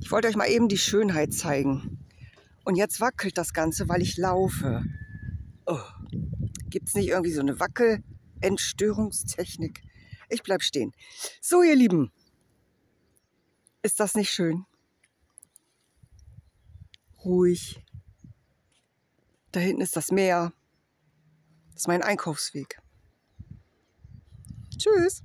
Ich wollte euch mal eben die Schönheit zeigen. Und jetzt wackelt das Ganze, weil ich laufe. Oh. Gibt es nicht irgendwie so eine Wackel-Entstörungstechnik? Ich bleib stehen. So, ihr Lieben. Ist das nicht schön? Ruhig. Da hinten ist das Meer. Das ist mein Einkaufsweg. Tschüss.